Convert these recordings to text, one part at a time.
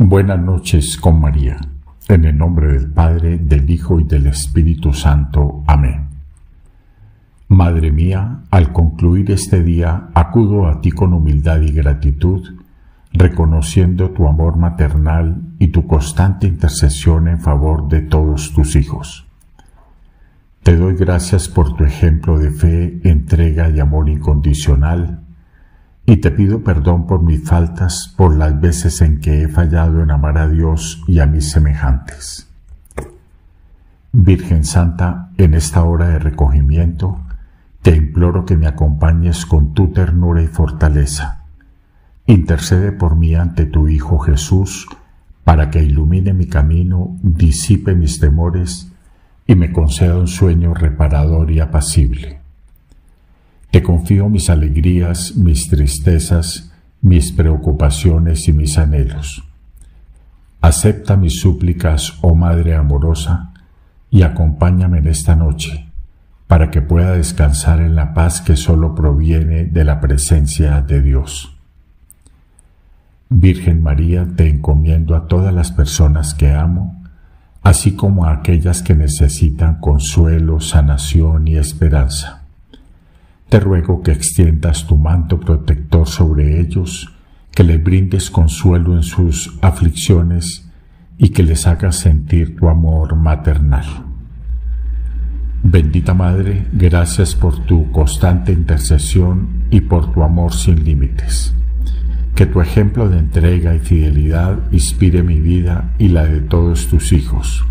Buenas noches con María, en el nombre del Padre, del Hijo y del Espíritu Santo. Amén. Madre mía, al concluir este día, acudo a ti con humildad y gratitud, reconociendo tu amor maternal y tu constante intercesión en favor de todos tus hijos. Te doy gracias por tu ejemplo de fe, entrega y amor incondicional y te pido perdón por mis faltas, por las veces en que he fallado en amar a Dios y a mis semejantes. Virgen Santa, en esta hora de recogimiento, te imploro que me acompañes con tu ternura y fortaleza. Intercede por mí ante tu Hijo Jesús, para que ilumine mi camino, disipe mis temores y me conceda un sueño reparador y apacible. Te confío mis alegrías, mis tristezas, mis preocupaciones y mis anhelos. Acepta mis súplicas, oh Madre amorosa, y acompáñame en esta noche, para que pueda descansar en la paz que solo proviene de la presencia de Dios. Virgen María, te encomiendo a todas las personas que amo, así como a aquellas que necesitan consuelo, sanación y esperanza. Te ruego que extiendas tu manto protector sobre ellos, que les brindes consuelo en sus aflicciones y que les hagas sentir tu amor maternal. Bendita Madre, gracias por tu constante intercesión y por tu amor sin límites. Que tu ejemplo de entrega y fidelidad inspire mi vida y la de todos tus hijos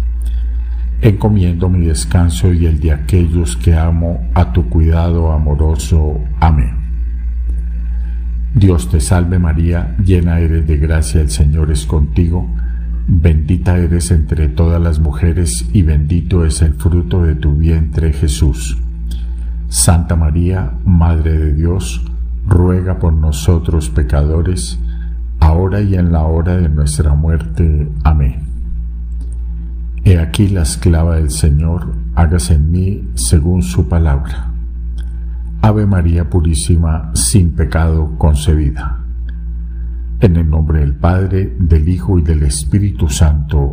encomiendo mi descanso y el de aquellos que amo a tu cuidado amoroso. Amén. Dios te salve María, llena eres de gracia, el Señor es contigo, bendita eres entre todas las mujeres y bendito es el fruto de tu vientre Jesús. Santa María, Madre de Dios, ruega por nosotros pecadores, ahora y en la hora de nuestra muerte. Amén. La esclava del Señor, hágase en mí según su palabra. Ave María Purísima, sin pecado concebida. En el nombre del Padre, del Hijo y del Espíritu Santo.